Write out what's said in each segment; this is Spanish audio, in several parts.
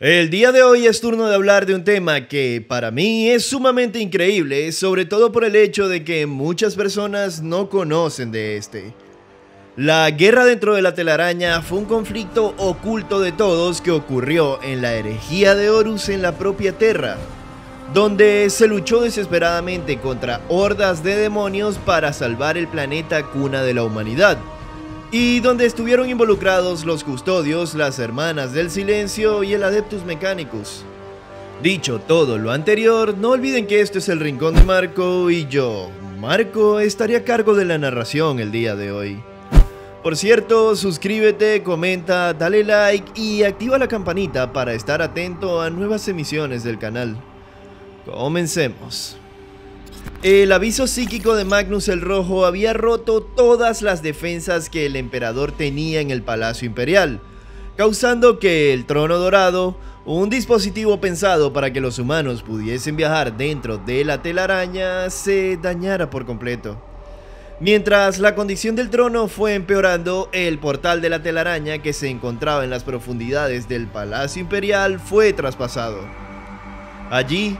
El día de hoy es turno de hablar de un tema que para mí es sumamente increíble, sobre todo por el hecho de que muchas personas no conocen de este. La guerra dentro de la telaraña fue un conflicto oculto de todos que ocurrió en la herejía de Horus en la propia Tierra, donde se luchó desesperadamente contra hordas de demonios para salvar el planeta cuna de la humanidad y donde estuvieron involucrados los custodios, las hermanas del silencio y el Adeptus Mechanicus. Dicho todo lo anterior, no olviden que esto es el Rincón de Marco y yo, Marco, estaré a cargo de la narración el día de hoy. Por cierto, suscríbete, comenta, dale like y activa la campanita para estar atento a nuevas emisiones del canal. Comencemos. El aviso psíquico de Magnus el Rojo había roto todas las defensas que el emperador tenía en el Palacio Imperial, causando que el Trono Dorado, un dispositivo pensado para que los humanos pudiesen viajar dentro de la telaraña, se dañara por completo. Mientras la condición del trono fue empeorando, el portal de la telaraña que se encontraba en las profundidades del Palacio Imperial fue traspasado. Allí,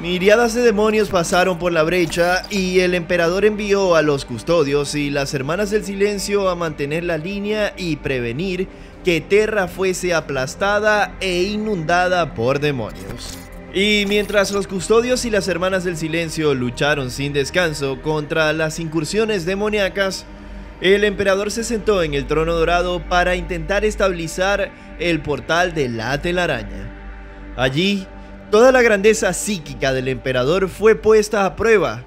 Miriadas de demonios pasaron por la brecha y el emperador envió a los custodios y las hermanas del silencio a mantener la línea y prevenir que Terra fuese aplastada e inundada por demonios. Y mientras los custodios y las hermanas del silencio lucharon sin descanso contra las incursiones demoníacas, el emperador se sentó en el trono dorado para intentar estabilizar el portal de la telaraña. Allí, Toda la grandeza psíquica del emperador fue puesta a prueba,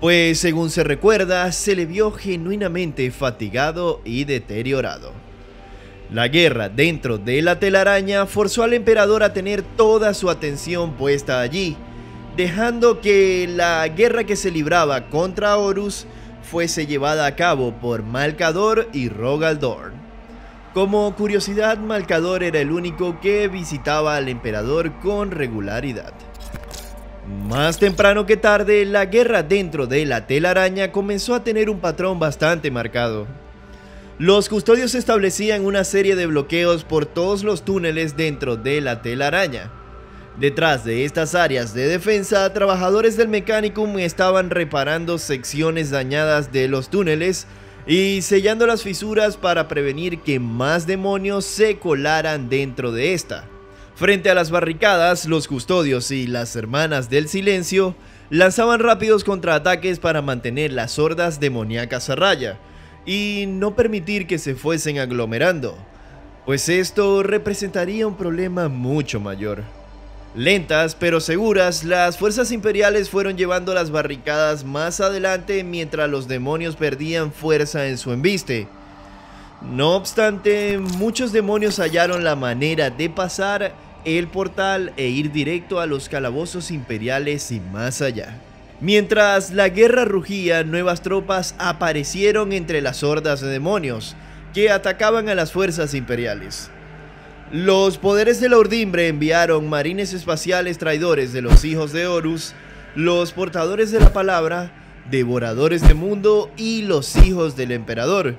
pues según se recuerda, se le vio genuinamente fatigado y deteriorado. La guerra dentro de la telaraña forzó al emperador a tener toda su atención puesta allí, dejando que la guerra que se libraba contra Horus fuese llevada a cabo por Malcador y Rogaldorn. Como curiosidad, Malcador era el único que visitaba al emperador con regularidad. Más temprano que tarde, la guerra dentro de la telaraña comenzó a tener un patrón bastante marcado. Los custodios establecían una serie de bloqueos por todos los túneles dentro de la telaraña. Detrás de estas áreas de defensa, trabajadores del Mechanicum estaban reparando secciones dañadas de los túneles y sellando las fisuras para prevenir que más demonios se colaran dentro de esta. Frente a las barricadas, los custodios y las hermanas del silencio lanzaban rápidos contraataques para mantener las hordas demoníacas a raya y no permitir que se fuesen aglomerando, pues esto representaría un problema mucho mayor. Lentas pero seguras, las fuerzas imperiales fueron llevando las barricadas más adelante mientras los demonios perdían fuerza en su embiste. No obstante, muchos demonios hallaron la manera de pasar el portal e ir directo a los calabozos imperiales y más allá. Mientras la guerra rugía, nuevas tropas aparecieron entre las hordas de demonios que atacaban a las fuerzas imperiales. Los poderes de la Urdimbre enviaron marines espaciales traidores de los hijos de Horus, los portadores de la palabra, devoradores de mundo y los hijos del emperador,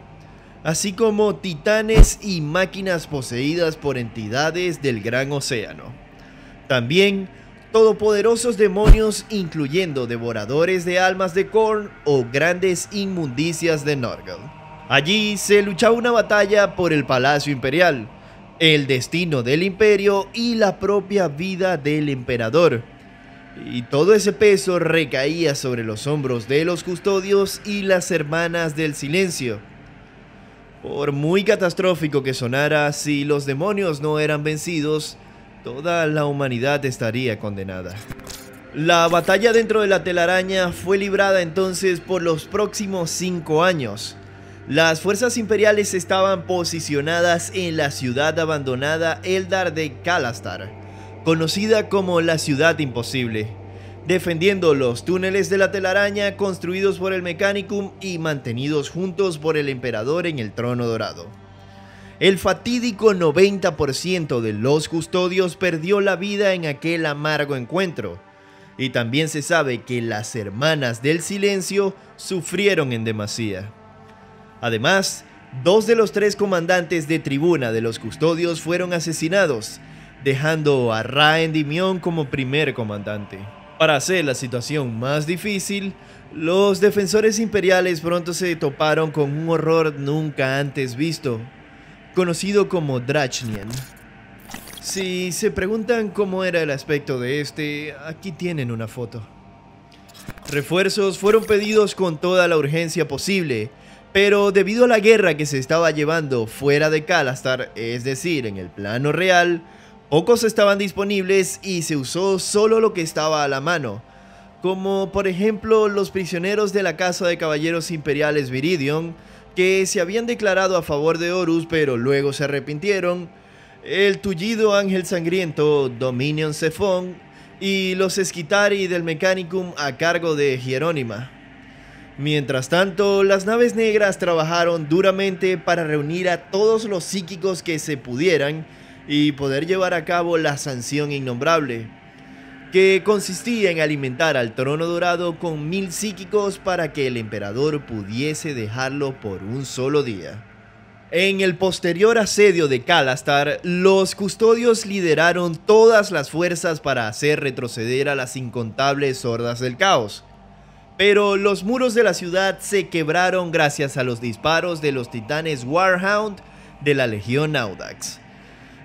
así como titanes y máquinas poseídas por entidades del gran océano. También todopoderosos demonios incluyendo devoradores de almas de Korn o grandes inmundicias de Norgal. Allí se luchaba una batalla por el Palacio Imperial, el destino del imperio y la propia vida del emperador. Y todo ese peso recaía sobre los hombros de los custodios y las hermanas del silencio. Por muy catastrófico que sonara, si los demonios no eran vencidos, toda la humanidad estaría condenada. La batalla dentro de la telaraña fue librada entonces por los próximos cinco años, las fuerzas imperiales estaban posicionadas en la ciudad abandonada Eldar de Kalastar, conocida como la Ciudad Imposible, defendiendo los túneles de la telaraña construidos por el Mechanicum y mantenidos juntos por el emperador en el trono dorado. El fatídico 90% de los custodios perdió la vida en aquel amargo encuentro, y también se sabe que las hermanas del silencio sufrieron en demasía. Además, dos de los tres comandantes de tribuna de los custodios fueron asesinados, dejando a Ra Endymion como primer comandante. Para hacer la situación más difícil, los defensores imperiales pronto se toparon con un horror nunca antes visto, conocido como Drachnien. Si se preguntan cómo era el aspecto de este, aquí tienen una foto. Refuerzos fueron pedidos con toda la urgencia posible, pero debido a la guerra que se estaba llevando fuera de Kalastar, es decir, en el plano real, pocos estaban disponibles y se usó solo lo que estaba a la mano, como por ejemplo los prisioneros de la Casa de Caballeros Imperiales Viridion, que se habían declarado a favor de Horus pero luego se arrepintieron, el tullido Ángel Sangriento Dominion Cephon y los Esquitari del Mechanicum a cargo de Hierónima. Mientras tanto, las naves negras trabajaron duramente para reunir a todos los psíquicos que se pudieran y poder llevar a cabo la sanción innombrable, que consistía en alimentar al trono dorado con mil psíquicos para que el emperador pudiese dejarlo por un solo día. En el posterior asedio de Kalastar, los custodios lideraron todas las fuerzas para hacer retroceder a las incontables hordas del caos, pero los muros de la ciudad se quebraron gracias a los disparos de los titanes Warhound de la Legión Audax.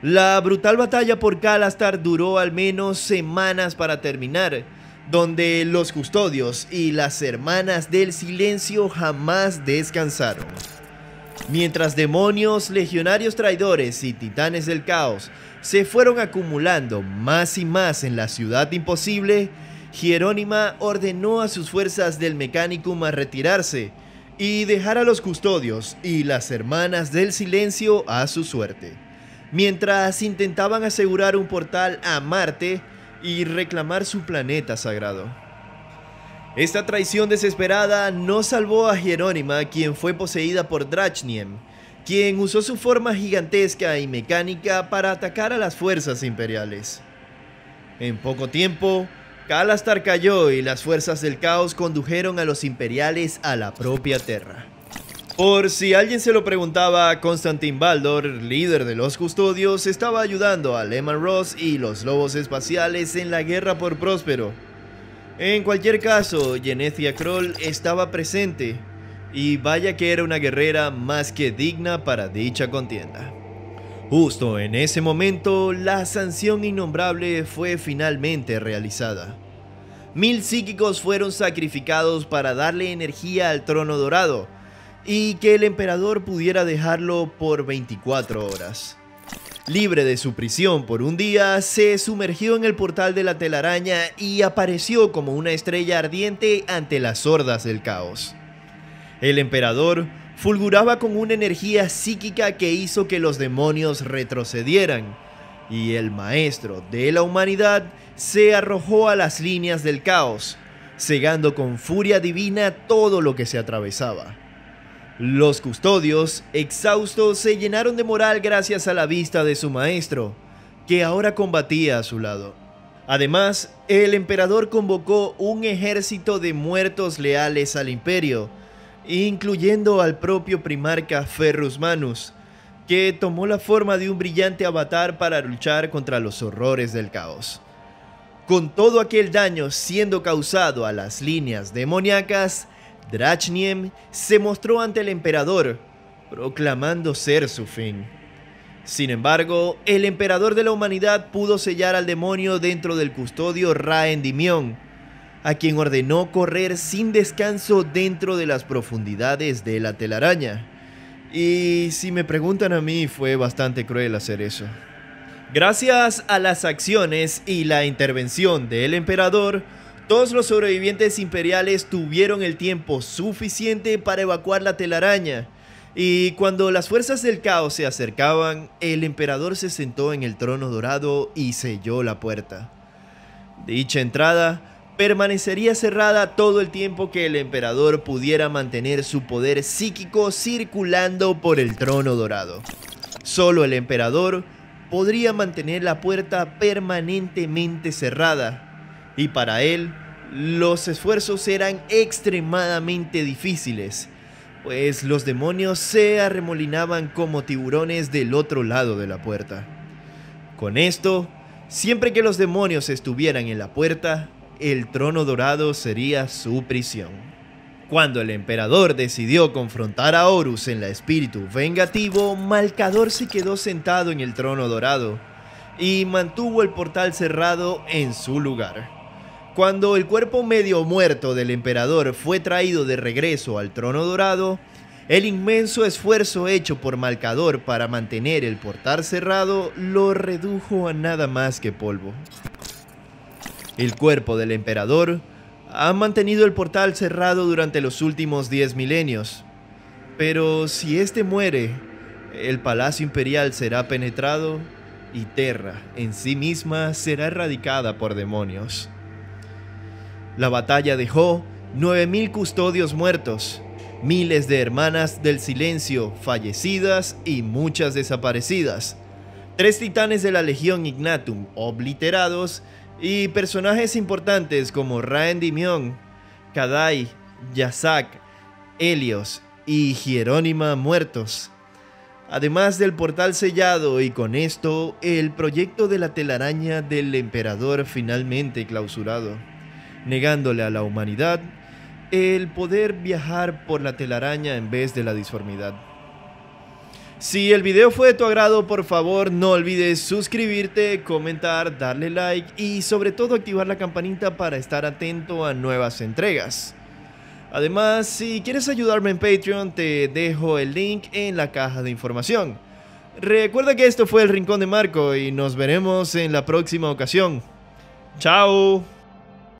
La brutal batalla por Kalastar duró al menos semanas para terminar, donde los custodios y las hermanas del silencio jamás descansaron. Mientras demonios, legionarios traidores y titanes del caos se fueron acumulando más y más en la ciudad imposible, Jerónima ordenó a sus fuerzas del Mechanicum a retirarse y dejar a los custodios y las hermanas del silencio a su suerte, mientras intentaban asegurar un portal a Marte y reclamar su planeta sagrado. Esta traición desesperada no salvó a Jerónima, quien fue poseída por Drachniem, quien usó su forma gigantesca y mecánica para atacar a las fuerzas imperiales. En poco tiempo, Kalastar cayó y las fuerzas del caos condujeron a los imperiales a la propia Tierra. Por si alguien se lo preguntaba, Constantin Baldor, líder de los custodios, estaba ayudando a Lehman Ross y los lobos espaciales en la guerra por Próspero. En cualquier caso, Genetia Kroll estaba presente, y vaya que era una guerrera más que digna para dicha contienda. Justo en ese momento, la sanción innombrable fue finalmente realizada. Mil psíquicos fueron sacrificados para darle energía al trono dorado y que el emperador pudiera dejarlo por 24 horas. Libre de su prisión por un día, se sumergió en el portal de la telaraña y apareció como una estrella ardiente ante las hordas del caos. El emperador fulguraba con una energía psíquica que hizo que los demonios retrocedieran, y el maestro de la humanidad se arrojó a las líneas del caos, cegando con furia divina todo lo que se atravesaba. Los custodios, exhaustos, se llenaron de moral gracias a la vista de su maestro, que ahora combatía a su lado. Además, el emperador convocó un ejército de muertos leales al imperio, incluyendo al propio primarca Ferrus Manus, que tomó la forma de un brillante avatar para luchar contra los horrores del caos. Con todo aquel daño siendo causado a las líneas demoníacas, Drachniem se mostró ante el emperador, proclamando ser su fin. Sin embargo, el emperador de la humanidad pudo sellar al demonio dentro del custodio Ra Endymion, a quien ordenó correr sin descanso dentro de las profundidades de la telaraña. Y si me preguntan a mí, fue bastante cruel hacer eso. Gracias a las acciones y la intervención del emperador, todos los sobrevivientes imperiales tuvieron el tiempo suficiente para evacuar la telaraña. Y cuando las fuerzas del caos se acercaban, el emperador se sentó en el trono dorado y selló la puerta. Dicha entrada permanecería cerrada todo el tiempo que el emperador pudiera mantener su poder psíquico circulando por el trono dorado. Solo el emperador podría mantener la puerta permanentemente cerrada, y para él los esfuerzos eran extremadamente difíciles, pues los demonios se arremolinaban como tiburones del otro lado de la puerta. Con esto, Siempre que los demonios estuvieran en la puerta, el trono dorado sería su prisión. Cuando el emperador decidió confrontar a Horus en la espíritu vengativo, Malcador se quedó sentado en el trono dorado y mantuvo el portal cerrado en su lugar. Cuando el cuerpo medio muerto del emperador fue traído de regreso al trono dorado, el inmenso esfuerzo hecho por Malcador para mantener el portal cerrado lo redujo a nada más que polvo. El cuerpo del emperador ha mantenido el portal cerrado durante los últimos 10 milenios, pero si éste muere, el palacio imperial será penetrado y Terra en sí misma será erradicada por demonios. La batalla dejó 9.000 custodios muertos, miles de hermanas del silencio fallecidas y muchas desaparecidas, tres titanes de la Legión Ignatum obliterados y personajes importantes como Raen Myung, Kadai, Yasak, Helios y Jerónima muertos además del portal sellado y con esto el proyecto de la telaraña del emperador finalmente clausurado, negándole a la humanidad el poder viajar por la telaraña en vez de la disformidad. Si el video fue de tu agrado, por favor no olvides suscribirte, comentar, darle like y sobre todo activar la campanita para estar atento a nuevas entregas. Además, si quieres ayudarme en Patreon, te dejo el link en la caja de información. Recuerda que esto fue el Rincón de Marco y nos veremos en la próxima ocasión. ¡Chao!